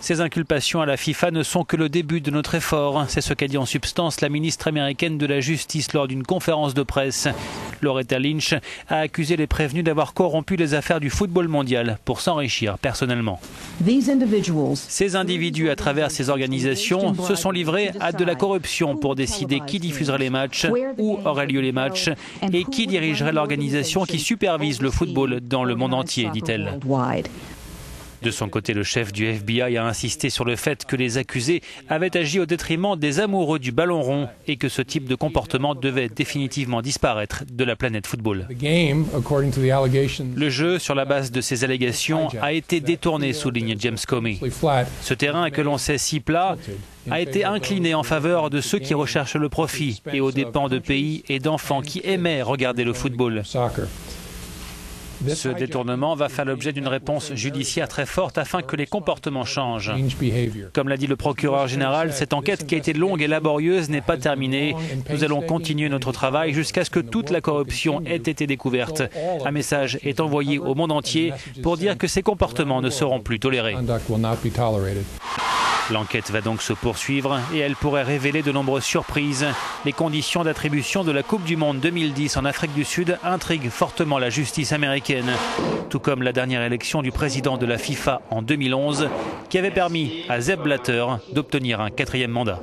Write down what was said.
Ces inculpations à la FIFA ne sont que le début de notre effort. C'est ce qu'a dit en substance la ministre américaine de la Justice lors d'une conférence de presse. Loretta Lynch a accusé les prévenus d'avoir corrompu les affaires du football mondial pour s'enrichir personnellement. Ces individus, à travers ces organisations, se sont livrés à de la corruption pour décider qui diffuserait les matchs, où auraient lieu les matchs et qui dirigerait l'organisation qui supervise le football dans le monde entier, dit-elle. De son côté, le chef du FBI a insisté sur le fait que les accusés avaient agi au détriment des amoureux du ballon rond et que ce type de comportement devait définitivement disparaître de la planète football. Le jeu, sur la base de ces allégations, a été détourné, souligne James Comey. Ce terrain que l'on sait si plat a été incliné en faveur de ceux qui recherchent le profit et aux dépens de pays et d'enfants qui aimaient regarder le football. Ce détournement va faire l'objet d'une réponse judiciaire très forte afin que les comportements changent. Comme l'a dit le procureur général, cette enquête qui a été longue et laborieuse n'est pas terminée. Nous allons continuer notre travail jusqu'à ce que toute la corruption ait été découverte. Un message est envoyé au monde entier pour dire que ces comportements ne seront plus tolérés. L'enquête va donc se poursuivre et elle pourrait révéler de nombreuses surprises. Les conditions d'attribution de la Coupe du Monde 2010 en Afrique du Sud intriguent fortement la justice américaine, tout comme la dernière élection du président de la FIFA en 2011 qui avait permis à Zeb Blatter d'obtenir un quatrième mandat.